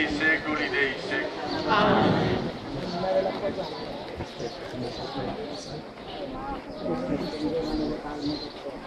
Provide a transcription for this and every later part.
nei secoli dei secoli. In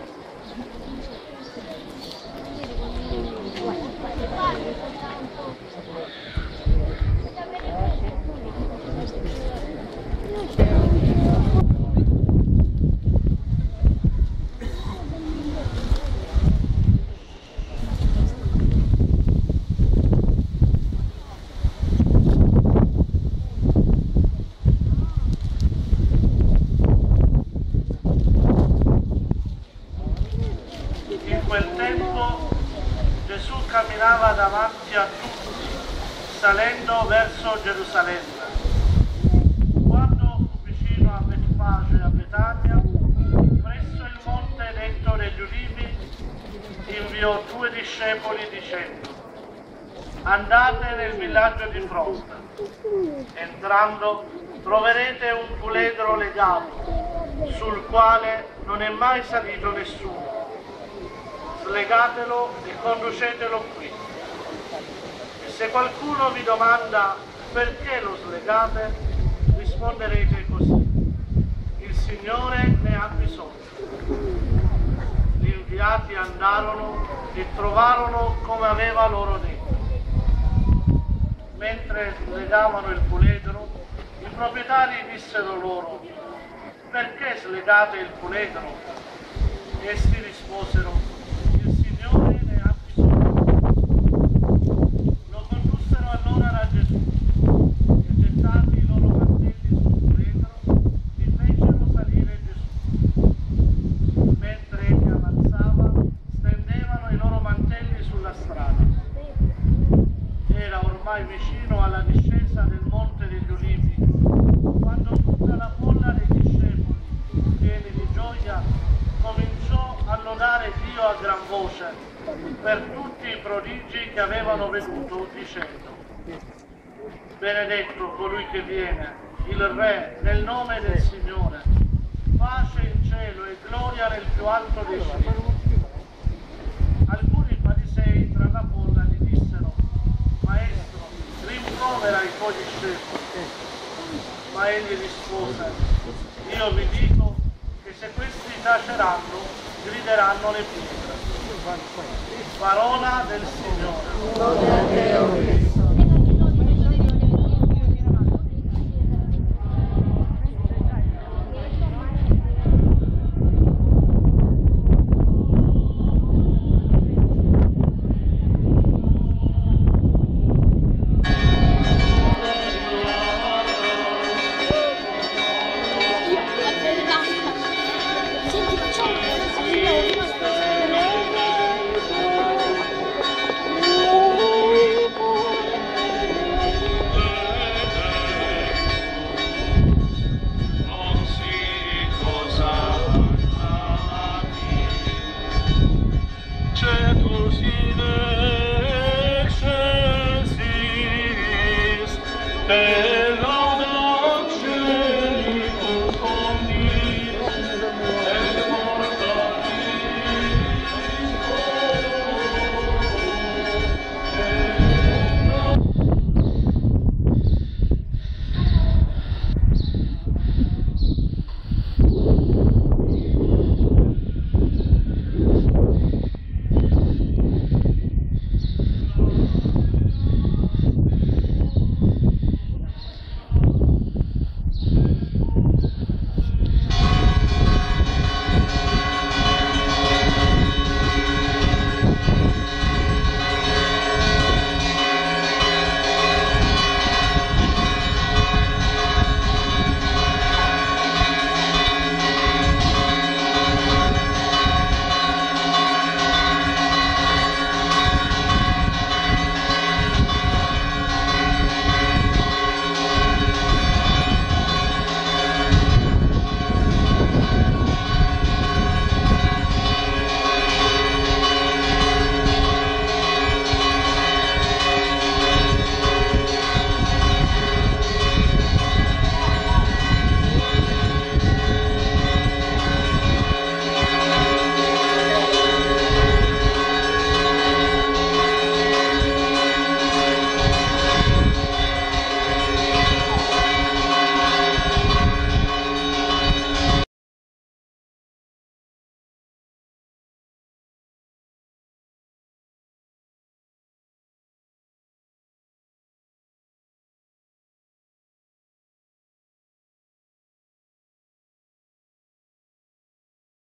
camminava davanti a tutti, salendo verso Gerusalemme. Quando fu vicino a Betfage e a Betania, presso il monte detto degli ulivi, inviò due discepoli dicendo, andate nel villaggio di fronte. Entrando troverete un puledro legato, sul quale non è mai salito nessuno slegatelo e conducetelo qui. E se qualcuno vi domanda perché lo slegate, risponderete così. Il Signore ne ha bisogno. Gli inviati andarono e trovarono come aveva loro detto. Mentre slegavano il puledro, i proprietari dissero loro, perché slegate il puledro? Essi risposero, il Signore ne ha bisogno. Lo condussero allora da Gesù e gettati i loro mantelli sul puledro, li fecero salire Gesù. Mentre egli avanzava, stendevano i loro mantelli sulla strada. Era ormai vicino alla discesa del Monte degli Ulivi, quando tutta la folla dei discepoli, pieni di gioia, cominciò a lodare Dio a gran voce per tutti i prodigi che avevano veduto, dicendo, Benedetto colui che viene, il Re, nel nome del Signore, pace in cielo e gloria nel più alto dei cieli. Alcuni farisei tra la folla gli dissero, Maestro, rimprovera i tuoi discepoli. Ma egli rispose, io vi dico che se questi taceranno, grideranno le pietre. Parola del Signore. te